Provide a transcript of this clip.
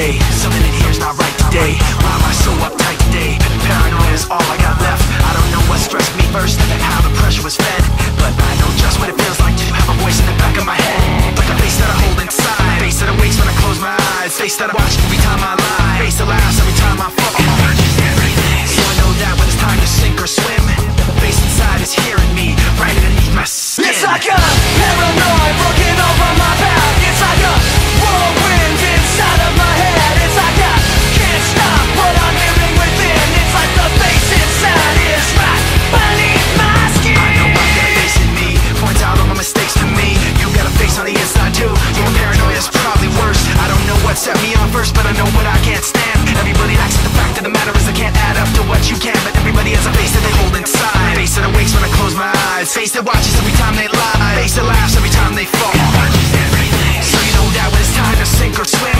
today Something in here's not right today. Why am I so uptight today? Paranoia is all I got left. I don't know what stressed me first. How the pressure was fed. lies. Face the watches every time they lie. Face the laughs every time they fall. So you know that when it's time to sink or swim